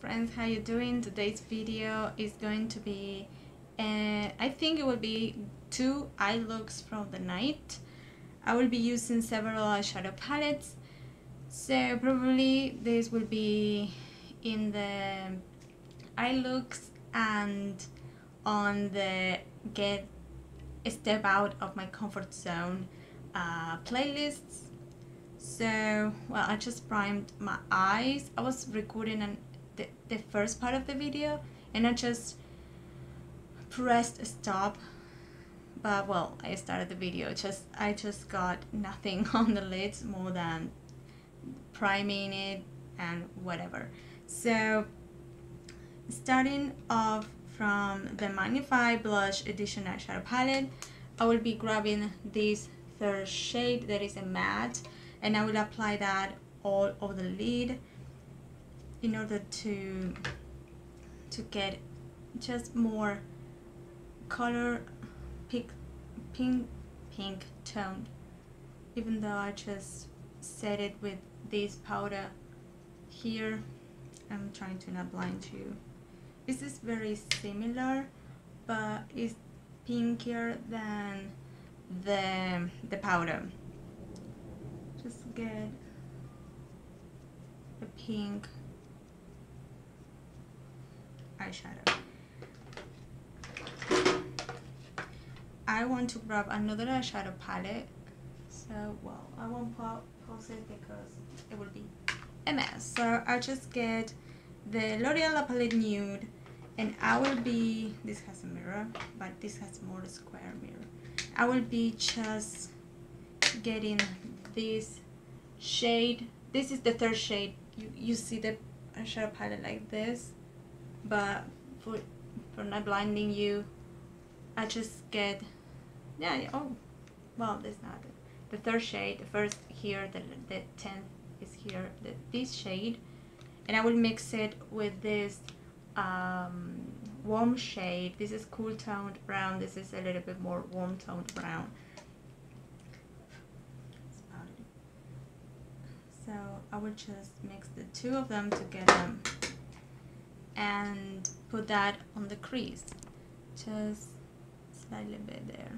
friends how you doing? Today's video is going to be uh, I think it will be two eye looks from the night. I will be using several eyeshadow palettes. So probably this will be in the eye looks and on the get step out of my comfort zone uh, playlists. So well I just primed my eyes. I was recording an, the, first part of the video and I just pressed stop. But well I started the video. Just I just got nothing on the lids more than priming it and whatever. So starting off from the Magnify Blush Edition Eyeshadow Palette I will be grabbing this third shade that is a matte and I will apply that all over the lid in order to to get just more color pink pink pink tone. Even though I just set it with this powder here I'm trying to not blind you. This is very similar but it's pinkier than the the powder. Just get a pink eyeshadow. I want to grab another eyeshadow palette. So, well, I won't pause it because it will be a mess. So, I'll just get the L'Oreal La Palette Nude and I will be, this has a mirror, but this has more square mirror. I will be just getting this shade this is the third shade you, you see the eyeshadow palette like this but for for not blinding you I just get yeah oh well that's not it. the third shade the first here the, the 10th is here the, this shade and I will mix it with this um, warm shade. This is cool toned brown. This is a little bit more warm toned brown. So I would just mix the two of them together and put that on the crease. Just slightly bit there.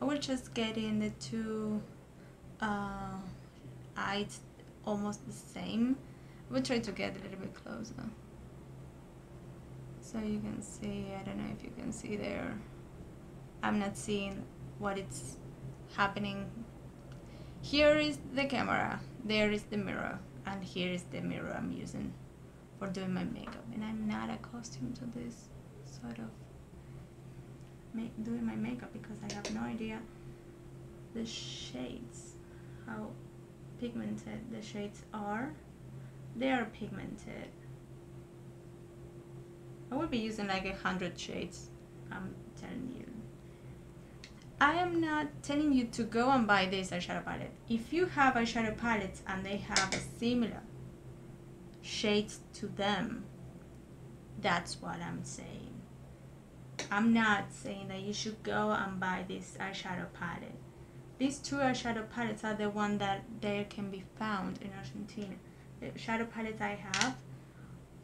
I will just get in the two uh, eyes almost the same. I will try to get a little bit closer. So you can see, I don't know if you can see there. I'm not seeing what it's happening. Here is the camera there is the mirror and here is the mirror I'm using for doing my makeup and I'm not accustomed to this sort of doing my makeup because I have no idea the shades how pigmented the shades are. They are pigmented. I will be using like a hundred shades I'm telling you. I am not telling you to go and buy this eyeshadow palette. If you have eyeshadow palettes and they have a similar shades to them, that's what I'm saying. I'm not saying that you should go and buy this eyeshadow palette. These two eyeshadow palettes are the one that there can be found in Argentina. The shadow palettes I have,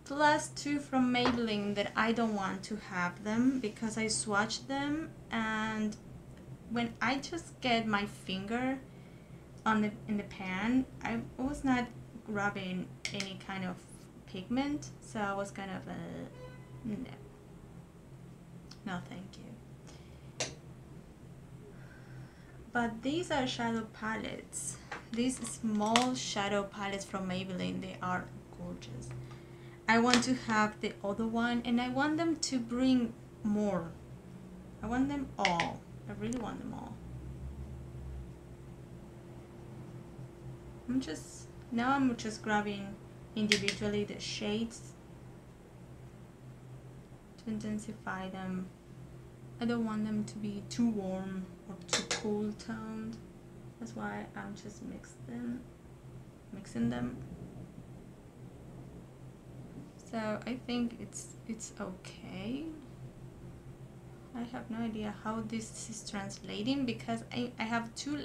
plus two from Maybelline that I don't want to have them because I swatched them and when I just get my finger on the in the pan, I was not rubbing any kind of pigment, so I was kind of a no, no, thank you. But these are shadow palettes. These small shadow palettes from Maybelline, they are gorgeous. I want to have the other one and I want them to bring more. I want them all. I really want them all. I'm just, now I'm just grabbing individually the shades to intensify them. I don't want them to be too warm or too cool toned. That's why I'm just mix them, mixing them. So I think it's it's okay. I have no idea how this is translating because I, I have two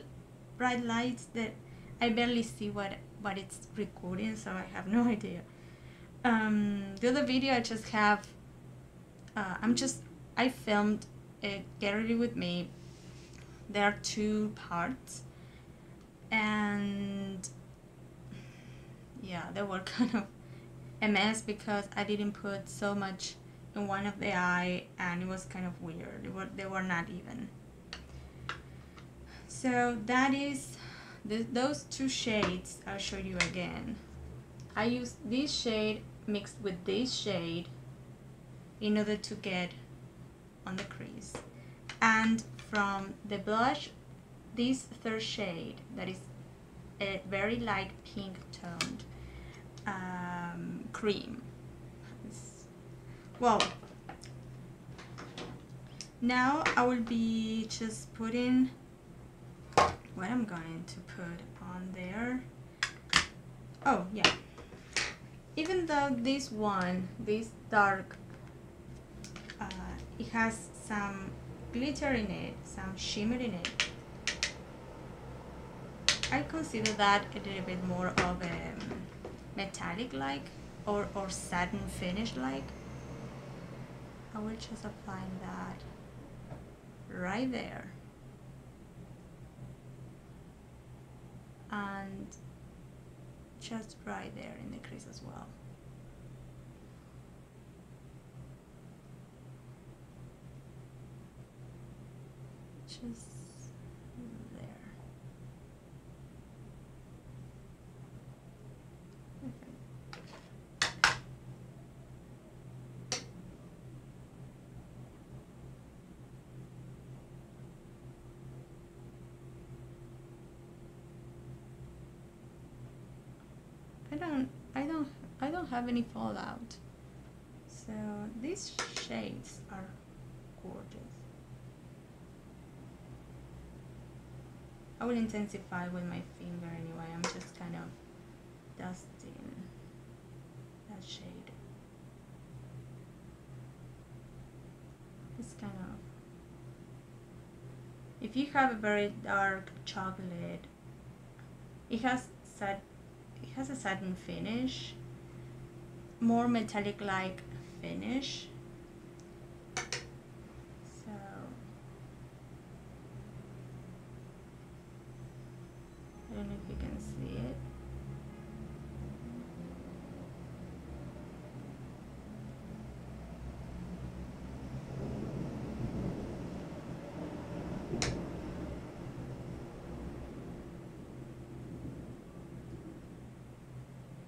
bright lights that I barely see what what it's recording so I have no idea um, the other video I just have, uh, I'm just, I filmed it, Get Ready With Me. There are two parts. And yeah, they were kind of a mess because I didn't put so much in one of the eye and it was kind of weird. Were, they were not even. So that is those two shades I'll show you again. I use this shade mixed with this shade in order to get on the crease. And from the blush, this third shade that is a very light pink toned um, cream. Well, now I will be just putting what I'm going to put on there. Oh, yeah. Even though this one, this dark, uh, it has some glitter in it, some shimmer in it. I consider that a little bit more of a metallic like or, or satin finish like. I will just apply that right there. And just right there in the crease as well. Just don't I don't have any fallout. So these shades are gorgeous. I will intensify with my finger anyway. I'm just kind of dusting that shade. It's kind of if you have a very dark chocolate it has set it has a satin finish more metallic like finish. So I don't know if you can see it.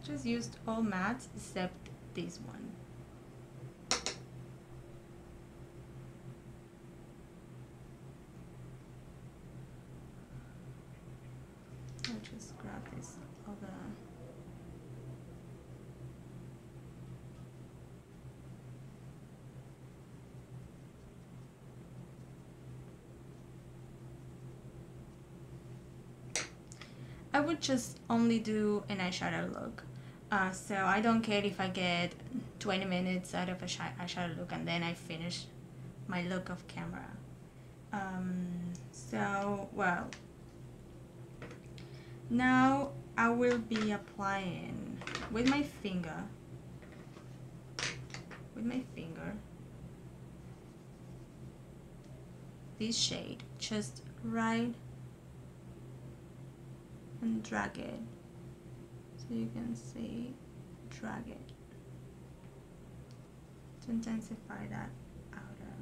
Just used all mattes except this one. I'll just grab this other I would just only do an eyeshadow look. Uh, so I don't care if I get 20 minutes out of a sh- eyeshadow look and then I finish my look of camera. Um, so, well, now I will be applying with my finger, with my finger, this shade, just right and drag it so you can see drag it. To intensify that outer.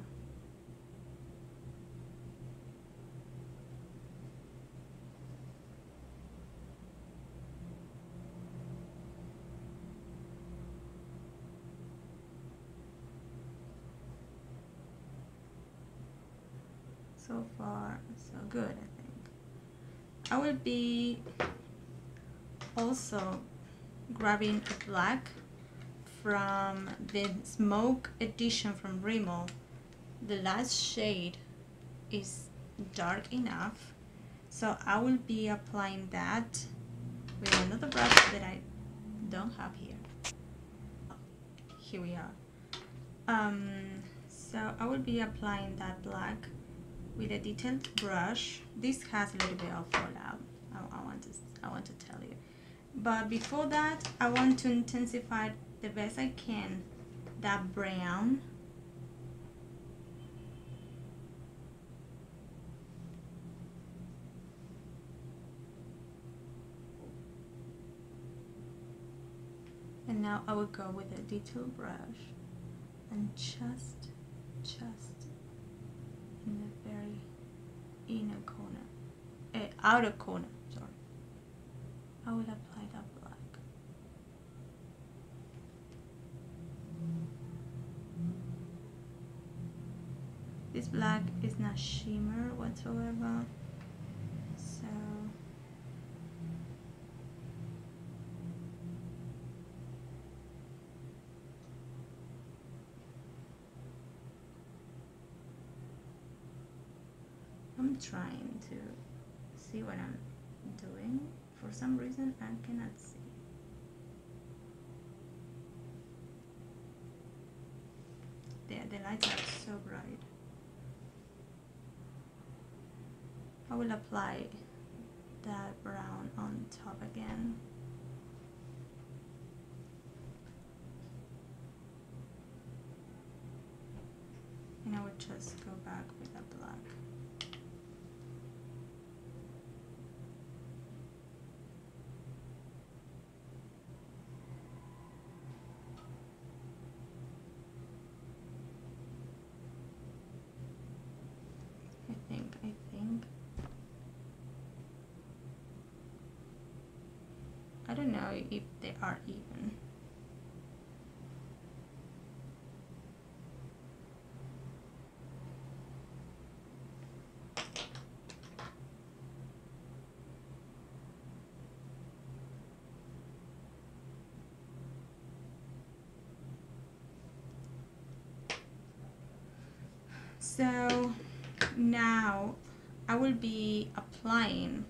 So far so good I think. I will be also grabbing a black from the smoke edition from Rimmel the last shade is dark enough so I will be applying that with another brush that I don't have here. Here we are. Um, so I will be applying that black with a detailed brush. This has a little bit of fallout. I, I want to I want to tell you but before that I want to intensify the best I can that brown. And now I will go with a detail brush and just just in the very inner corner uh, outer corner I will apply that black this black is not shimmer whatsoever so I'm trying to see what I'm doing. For some reason, I cannot see. There, the lights are so bright. I will apply that brown on top again. And I would just go back with the black. I think, I think. If they are even. So now I will be applying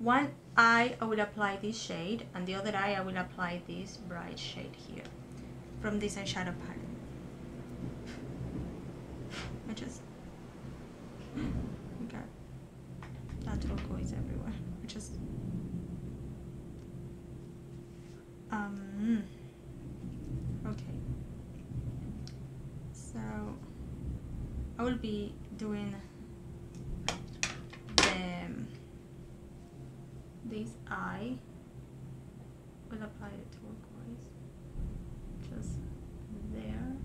one eye I will apply this shade and the other eye I will apply this bright shade here from this eyeshadow palette I just we got that turquoise everywhere I just um okay so I will be doing the this eye will apply the turquoise just there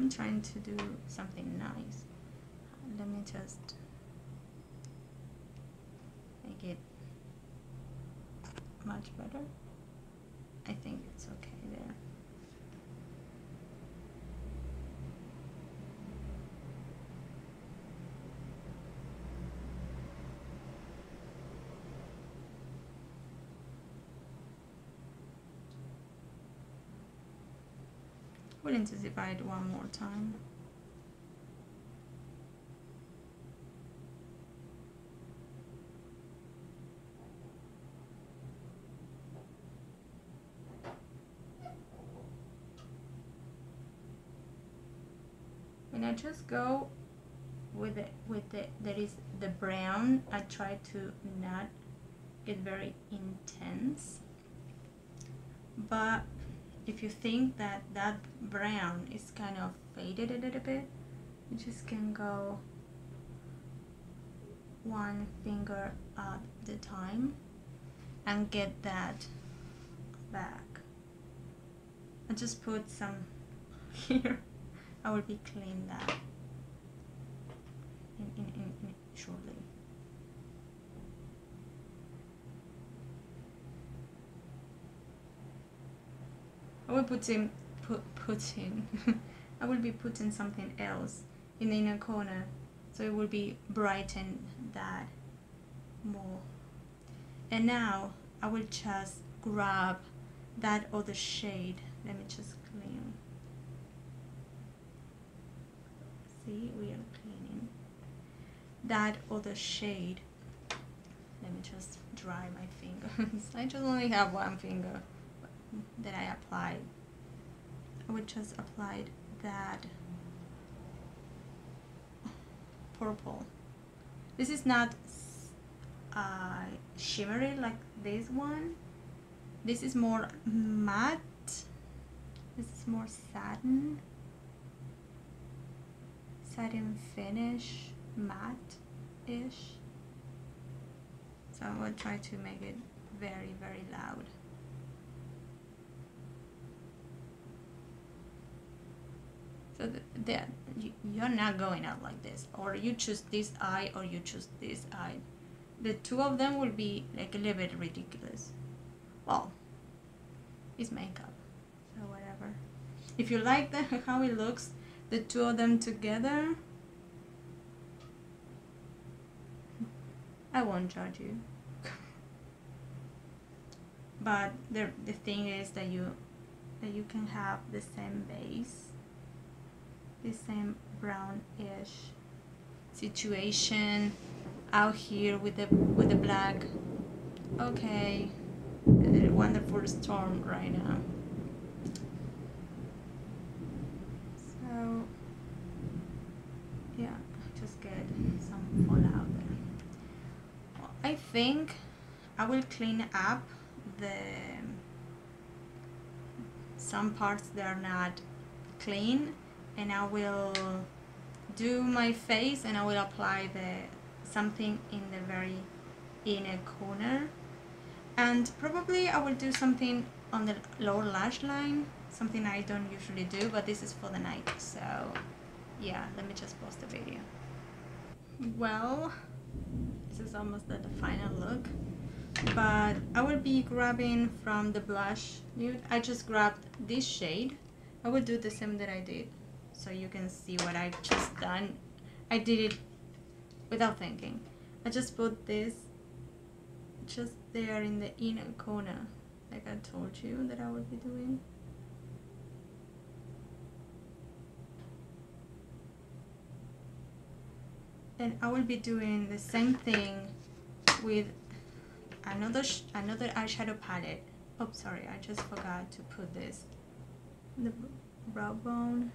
I'm trying to do something nice. Let me just make it much better. I think it's okay there. Intensify it one more time. And I just go with it with the that is the brown. I try to not get very intense. But if you think that that brown is kind of faded a little bit you just can go one finger at the time and get that back. I just put some here. I will be clean that in, in, in, in shortly I will put in put putting I will be putting something else in the inner corner so it will be brighten that more. And now I will just grab that other shade. Let me just clean. See we are cleaning. That other shade. Let me just dry my fingers. I just only have one finger that I applied. Would just apply that purple. This is not uh, shimmery like this one. This is more matte. This is more satin. Satin finish, matte-ish. So I will try to make it very, very loud. That you're not going out like this, or you choose this eye, or you choose this eye. The two of them will be like a little bit ridiculous. Well, it's makeup, so whatever. If you like the, how it looks, the two of them together, I won't judge you. but the the thing is that you that you can have the same base the same brownish situation out here with the with the black. Okay. A wonderful storm right now. So yeah just get some fallout there. Well, I think I will clean up the some parts that are not clean and I will do my face and I will apply the something in the very inner corner. And probably I will do something on the lower lash line something I don't usually do but this is for the night so yeah let me just post the video. Well this is almost the final look but I will be grabbing from the blush nude. I just grabbed this shade. I will do the same that I did so you can see what I've just done. I did it without thinking. I just put this just there in the inner corner like I told you that I would be doing. And I will be doing the same thing with another another eyeshadow palette. Oh, sorry, I just forgot to put this. The brow bone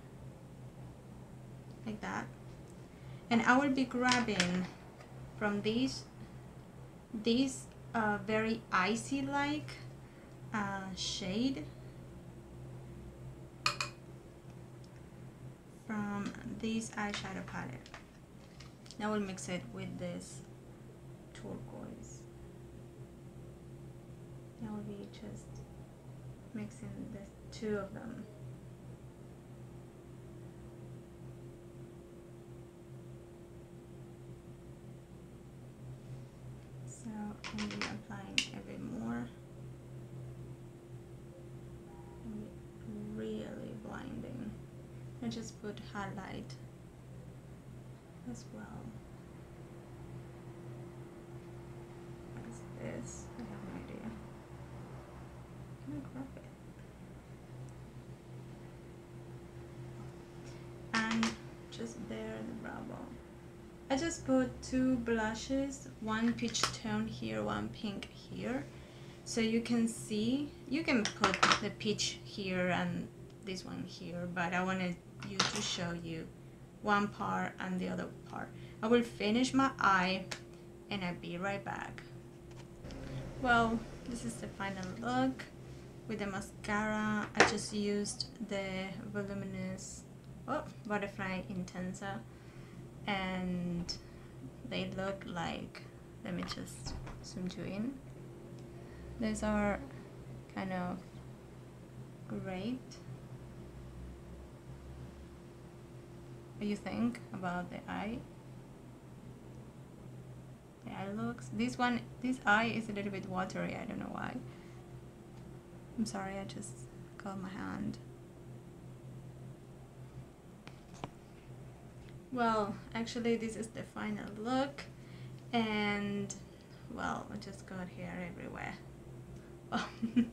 like that. And I will be grabbing from these this uh, very icy like uh, shade from this eyeshadow palette. Now we'll mix it with this turquoise. Now we'll be just mixing the two of them I'm applying a bit more. Really blinding. I just put highlight as well. Is this? I have no idea. Can I grab it? I just put two blushes, one peach tone here, one pink here. So you can see, you can put the peach here and this one here, but I wanted you to show you one part and the other part. I will finish my eye and I'll be right back. Well, this is the final look with the mascara. I just used the Voluminous oh, Butterfly Intenza and they look like let me just zoom you in. These are kind of great. What do you think about the eye? The eye looks this one this eye is a little bit watery I don't know why. I'm sorry I just got my hand well actually this is the final look and well I just got hair everywhere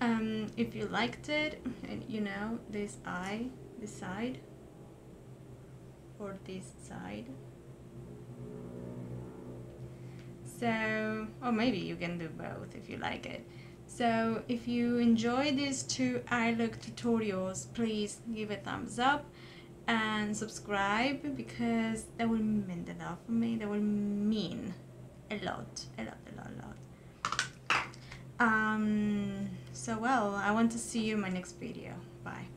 um, if you liked it and you know this eye this side or this side So, or maybe you can do both if you like it. So if you enjoy these two eye look tutorials, please give a thumbs up and subscribe because that will mean a lot for me. That will mean a lot, a lot, a lot, a lot. Um, so well, I want to see you in my next video. Bye.